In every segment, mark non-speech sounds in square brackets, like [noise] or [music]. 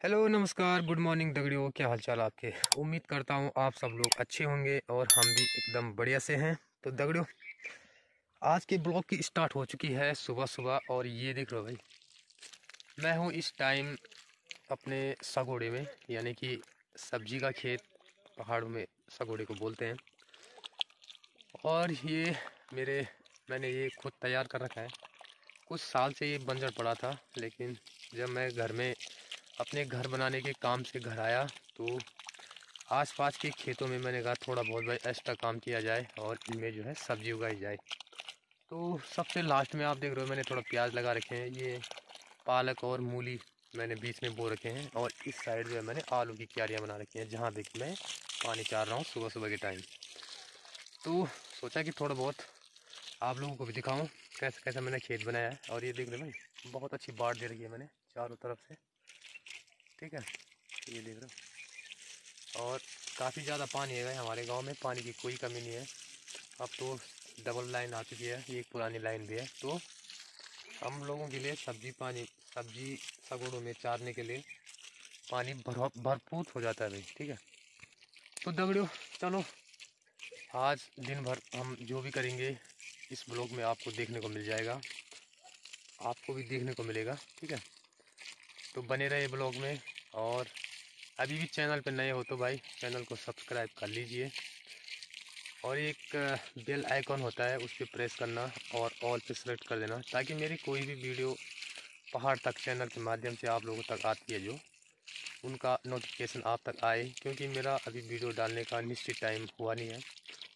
Hello, नमस्कार। Good morning दगड़ियों। क्या हालचाल आपके? उम्मीद करता हूँ आप सब लोग अच्छे होंगे और हम भी एकदम बढ़िया से हैं। तो दगड़ियों, आज के ब्लॉग की स्टार्ट हो चुकी है सुबह सुबह और ये देख लो भाई, मैं हूँ इस टाइम अपने सगोड़े में, यानी कि सब्ज़ी का खेत, पहाड़ों में सगोड़े को बोलते हैं। और ये मेरे, मैंने ये खुद तैयार कर रखा है। कुछ साल से ये बंजर पड़ा था, लेकिन जब मैं घर में अपने घर बनाने के काम से घर आया तो आसपास के खेतों में मैंने कहा थोड़ा बहुत भाई एक्स्ट्रा काम किया जाए और इनमें जो है सब्ज़ी उगाई जाए। तो सबसे लास्ट में आप देख रहे हो मैंने थोड़ा प्याज लगा रखे हैं, ये पालक और मूली मैंने बीच में बो रखे हैं और इस साइड जो है मैंने आलू की क्यारियाँ बना रखी हैं, जहाँ भी मैं पानी चार रहा हूँ सुबह सुबह के टाइम तो सोचा कि थोड़ा बहुत आप लोगों को भी दिखाऊँ कैसे कैसे मैंने खेत बनाया है और ये देख रहे भाई, बहुत अच्छी बाट दे रखी है मैंने चारों तरफ़ से। ठीक है? ये देख रहे हो। और काफ़ी ज़्यादा पानी है हमारे गाँव में, पानी की कोई कमी नहीं है। अब तो डबल लाइन आ चुकी है, एक पुरानी लाइन भी है। तो हम लोगों के लिए सब्ज़ी पानी, सब्ज़ी सगोड़ों में चारने के लिए पानी भर, भरपूर हो जाता है भाई, ठीक है? तो दगड़ियों, चलो, आज दिन भर हम जो भी करेंगे, इस ब्लॉग में आपको देखने को मिल जाएगा। आपको भी देखने को मिलेगा, ठीक है? तो बने रहे ब्लॉग में। और अभी भी चैनल पर नए हो तो भाई, चैनल को सब्सक्राइब कर लीजिए। और एक बेल आइकॉन होता है, उस पर प्रेस करना और ऑल पे सेलेक्ट कर देना ताकि मेरी कोई भी वीडियो पहाड़ तक चैनल के माध्यम से आप लोगों तक आती है जो, उनका नोटिफिकेशन आप तक आए, क्योंकि मेरा अभी वीडियो डालने का निश्चित टाइम हुआ नहीं है।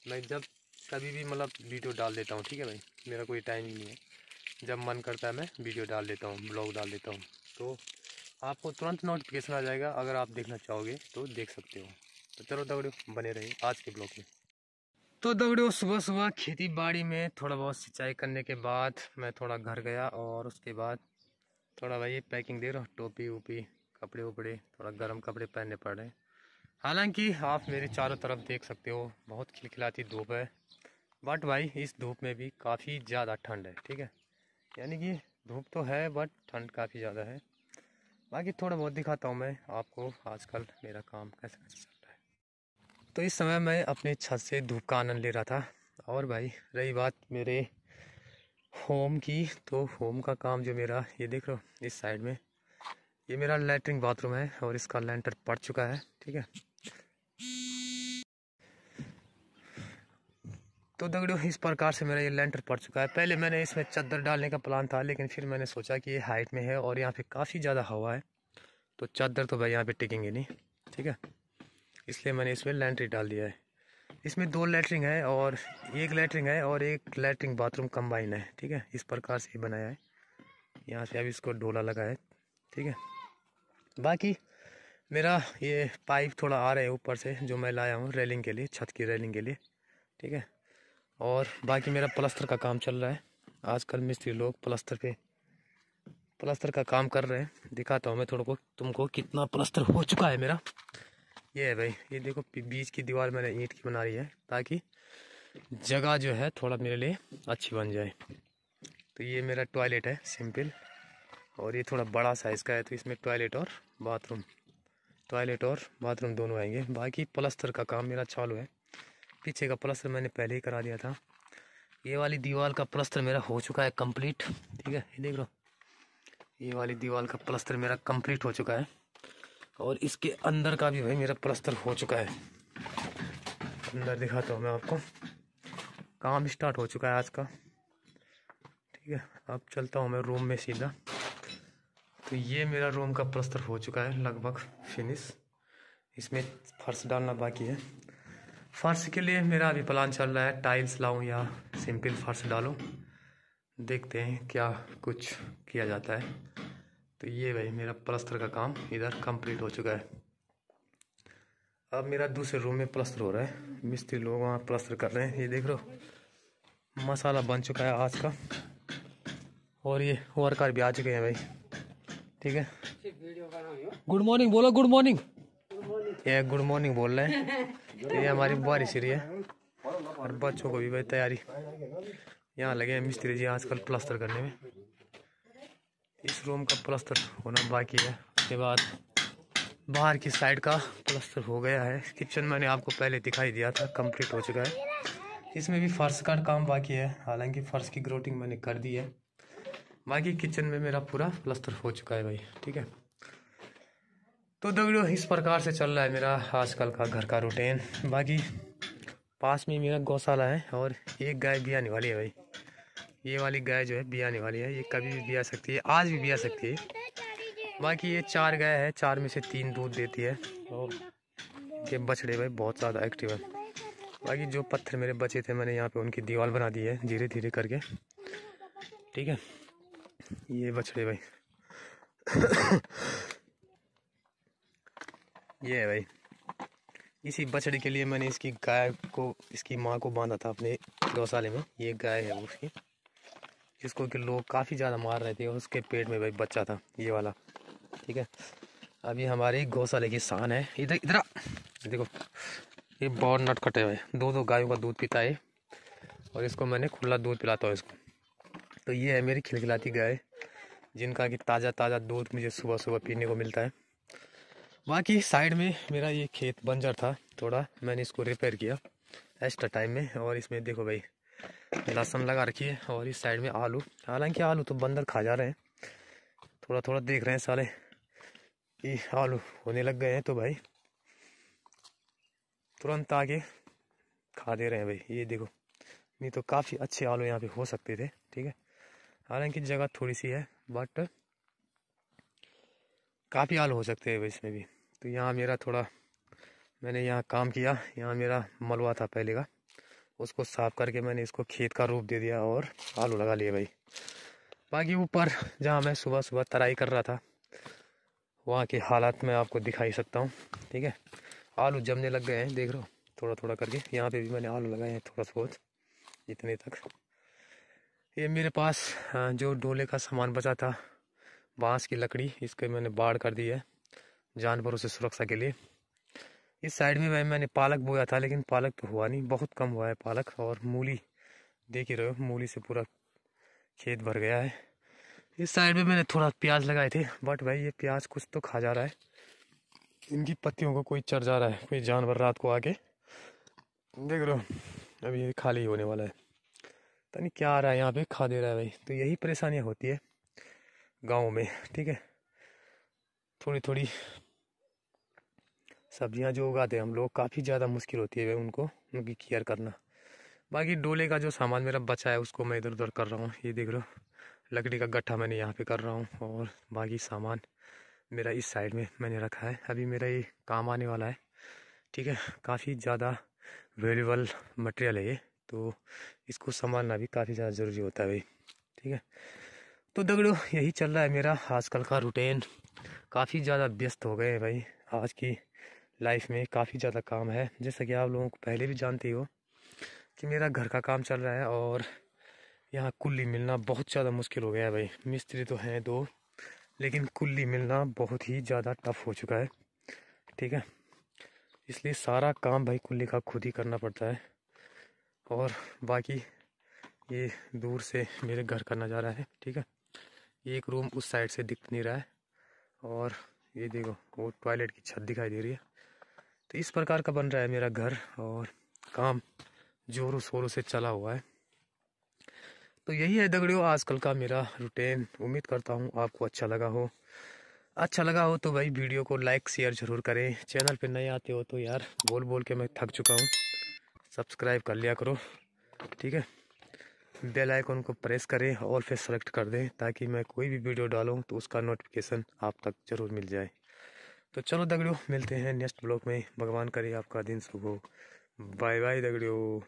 मैं जब कभी भी मतलब वीडियो डाल देता हूँ, ठीक है भाई? मेरा कोई टाइम ही नहीं है। जब मन करता है, मैं वीडियो डाल देता हूँ, ब्लॉग डाल देता हूँ। तो आपको तुरंत नोटिफिकेशन आ जाएगा अगर आप देखना चाहोगे तो देख सकते हो। तो चलो दगड़ियों, बने रहिए आज के ब्लॉग में। तो दगड़ियों सुबह सुबह खेती बाड़ी में थोड़ा बहुत सिंचाई करने के बाद मैं थोड़ा घर गया और उसके बाद थोड़ा भाई पैकिंग दे रहा टोपी वोपी, कपड़े वपड़े, थोड़ा गर्म कपड़े पहनने पड़ रहे हालाँकि आप मेरे चारों तरफ़ देख सकते हो, बहुत खिलखिलाती धूप है बट भाई इस धूप में भी काफ़ी ज़्यादा ठंड है, ठीक है? यानी कि धूप तो है बट ठंड काफ़ी ज़्यादा है। बाकी थोड़ा बहुत दिखाता हूँ मैं आपको आजकल मेरा काम कैसे कैसे चल रहा है। तो इस समय मैं अपने छत से धूप का आनंद ले रहा था और भाई, रही बात मेरे होम की तो होम का काम जो मेरा, ये देख लो इस साइड में, ये मेरा लेटरिन बाथरूम है और इसका लेंटर पड़ चुका है, ठीक है? तो दगड़ियों इस प्रकार से मेरा ये लेंटर पड़ चुका है। पहले मैंने इसमें चादर डालने का प्लान था, लेकिन फिर मैंने सोचा कि ये हाइट में है और यहाँ पे काफ़ी ज़्यादा हवा है। तो चादर तो भाई यहाँ पे टिकेंगे नहीं, ठीक है? इसलिए मैंने इसमें लेंट्री डाल दिया है। इसमें दो लेटरिंग है और एक लेटरिंग है और एक लेटरिंग बाथरूम कम्बाइन है, ठीक है? इस प्रकार से बनाया है। यहाँ से अभी इसको डोला लगा है, ठीक है? बाकी मेरा ये पाइप थोड़ा आ रहा है ऊपर से, जो मैं लाया हूँ रेलिंग के लिए, छत की रेलिंग के लिए, ठीक है? और बाकी मेरा प्लस्तर का काम चल रहा है। आजकल मिस्त्री लोग प्लस्तर पे, प्लस्तर का काम कर रहे हैं। दिखाता हूँ मैं थोड़ा को तुमको कितना प्लस्तर हो चुका है मेरा। ये है भाई, ये देखो बीच की दीवार मैंने ईंट की बना रही है, ताकि जगह जो है थोड़ा मेरे लिए अच्छी बन जाए। तो ये मेरा टॉयलेट है, सिंपल। और ये थोड़ा बड़ा साइज़ का है तो इसमें टॉयलेट और बाथरूम। टॉयलेट और बाथरूम दोनों आएँगे। बाकी प्लस्तर का काम मेरा चालू है। पीछे का प्लस्तर मैंने पहले ही करा दिया था। ये वाली दीवार का प्लस्तर मेरा हो चुका है कंप्लीट, ठीक है? ये देख लो। ये वाली दीवार का प्लस्तर मेरा कंप्लीट हो चुका है। और इसके अंदर का भी भाई मेरा प्लस्तर हो चुका है। अंदर दिखाता हूँ मैं आपको। काम स्टार्ट हो चुका है आज का। ठीक है? अब चलता हूँ मैं रूम में सीधा। तो ये मेरा रूम का प्लस्तर हो चुका है, लगभग फिनिश। इसमें फर्श डालना बाकी है। फर्श के लिए मेरा अभी प्लान चल रहा है टाइल्स लाऊं या सिंपल फर्श डालूं। देखते हैं क्या कुछ किया जाता है। तो ये भाई मेरा प्लस्तर का काम इधर कंप्लीट हो चुका है। अब मेरा दूसरे रूम में प्लस्तर हो रहा है। मिस्त्री लोग वहाँ प्लस्तर कर रहे हैं ये देख लो मसाला बन चुका है आज का। और ये वर्कर भी आ चुके हैं भाई। ठीक है? गुड मॉर्निंग बोलो गुड मॉर्निंग। ये गुड मॉर्निंग बोल रहे हैं। [laughs] ये हमारी बारिश रही है। और बच्चों को भी भाई तैयारी। यहाँ लगे हैं मिस्त्री जी आजकल प्लास्टर करने में। इस रूम का प्लास्टर होना बाकी है। उसके बाद बाहर की साइड का प्लस्तर हो गया है। किचन मैंने आपको पहले दिखाई दिया था, कंप्लीट हो चुका है। इसमें भी फर्श का काम बाकी है। हालाँकि फर्श की ग्रोटिंग मैंने कर दी है। बाकी किचन में मेरा पूरा प्लस्तर हो चुका है भाई, ठीक है? तो दगड़ियों इस प्रकार से चल रहा है मेरा आजकल का घर का रूटीन बाकी पास में मेरा गौशाला है और एक गाय भी आने वाली है भाई। ये वाली गाय जो है भी आने वाली है। ये कभी भी आ सकती है, आज भी आ सकती है। बाकी ये चार गाय है, चार में से तीन दूध देती है। और ये बछड़े भाई बहुत ज़्यादा एक्टिव है। बाकी जो पत्थर मेरे बचे थे, मैंने यहाँ पे उनकी दीवार बना दी है धीरे धीरे करके। ठीक है? ये बछड़े भाई। ये है भाई। इसी बछड़े के लिए मैंने इसकी गाय को, इसकी माँ को बांधा था अपने गौशाले में। ये गाय है उसकी, जिसको कि लोग काफ़ी ज़्यादा मार रहे थे उसके पेट में भाई बच्चा था, ये वाला। ठीक है? अभी हमारे गौशाले की शान है। इधर इधर देखो, ये बहुत नट कटे हुए दो दो गायों का दूध पीता है और इसको मैंने खुला दूध पिलाता हूँ इसको। तो ये है मेरी खिलखिलाती गाय, जिनका कि ताज़ा ताज़ा दूध मुझे सुबह सुबह पीने को मिलता है। बाकी साइड में मेरा ये खेत बंजर था, थोड़ा मैंने इसको रिपेयर किया एक्स्ट्रा टाइम में और इसमें देखो भाई, लहसुन लगा रखी है और इस साइड में आलू। हालाँकि आलू तो बंदर खा जा रहे हैं थोड़ा थोड़ा देख रहे हैं साले कि आलू होने लग गए हैं तो भाई तुरंत आके खा दे रहे हैं भाई। ये देखो, नहीं तो काफ़ी अच्छे आलू यहाँ पे हो सकते थे, ठीक है? हालाँकि जगह थोड़ी सी है बट काफ़ी आलू हो सकते हैं इसमें भी। तो यहाँ मेरा थोड़ा, मैंने यहाँ काम किया, यहाँ मेरा मलवा था पहले का। उसको साफ़ करके मैंने इसको खेत का रूप दे दिया और आलू लगा लिए भाई। बाकी ऊपर जहाँ मैं सुबह सुबह तराई कर रहा था, वहाँ के हालात मैं आपको दिखाई सकता हूँ, ठीक है? आलू जमने लग गए हैं, देख रहे हो? थोड़ा थोड़ा करके। यहाँ पे भी मैंने आलू लगाए हैं थोड़ा बहुत, इतने तक। ये मेरे पास जो डोले का सामान बचा था बाँस की लकड़ी इसके मैंने बाढ़ कर दी है, जानवरों से सुरक्षा के लिए। इस साइड में भाई मैंने पालक बोया था, लेकिन पालक तो हुआ नहीं, बहुत कम हुआ है पालक, और मूली, देख ही रहे हो, मूली से पूरा खेत भर गया है। इस साइड में मैंने थोड़ा प्याज लगाए थे, बट भाई, ये प्याज कुछ तो खा जा रहा है। इनकी पत्तियों को कोई चढ़ जा रहा है, कोई जानवर रात को आके। देख रहे हो, अभी ये खाली होने वाला है। पता नहीं क्या आ रहा है, यहाँ पे खा दे रहा है भाई। तो यही परेशानियाँ होती है। गाँव में, ठीक है? थोड़ी थोड़ी सब्ज़ियाँ जो उगाते हैं हम लोग, काफ़ी ज़्यादा मुश्किल होती है उनको, उनकी केयर करना। बाकी डोले का जो सामान मेरा बचा है, उसको मैं इधर उधर कर रहा हूँ, ये देख लो लकड़ी का गट्ठा मैंने यहाँ पे कर रहा हूँ, और बाकी सामान मेरा इस साइड में मैंने रखा है। अभी मेरा ये काम आने वाला है, ठीक है? काफ़ी ज़्यादा वेल्यूबल मटेरियल है ये तो इसको संभालना भी काफ़ी ज़्यादा ज़रूरी होता है भाई, ठीक है? तो दगड़ो, यही चल रहा है मेरा आजकल का रूटीन काफ़ी ज़्यादा व्यस्त हो गए हैं भाई। आज की लाइफ में काफ़ी ज़्यादा काम है। जैसा कि आप लोगों को पहले भी जानते हो कि मेरा घर का काम चल रहा है और यहाँ कुल्ली मिलना बहुत ज़्यादा मुश्किल हो गया है भाई। मिस्त्री तो हैं दो, लेकिन कुल्ली मिलना बहुत ही ज़्यादा टफ हो चुका है। ठीक है? इसलिए सारा काम भाई कुल्ली का खुद ही करना पड़ता है। और बाकी ये दूर से मेरे घर का नज़ारा है। ठीक है? एक रूम उस साइड से दिख नहीं रहा है। और ये देखो, वो टॉयलेट की छत दिखाई दे रही है। तो इस प्रकार का बन रहा है मेरा घर और काम जोरों शोरों से चला हुआ है। तो यही है दगड़ियों, आजकल का मेरा रूटीन उम्मीद करता हूँ आपको अच्छा लगा हो। अच्छा लगा हो तो भाई वीडियो को लाइक शेयर ज़रूर करें। चैनल पे नए आते हो तो यार बोल बोल के मैं थक चुका हूँ। सब्सक्राइब कर लिया करो। ठीक है? बेल आइकन को प्रेस करें और फिर सेलेक्ट कर दें ताकि मैं कोई भी वीडियो डालूं तो उसका नोटिफिकेशन आप तक ज़रूर मिल जाए। तो चलो दगड़ियों, मिलते हैं नेक्स्ट ब्लॉग में। भगवान करे आपका दिन शुभ हो। बाय बाय दगड़ियों।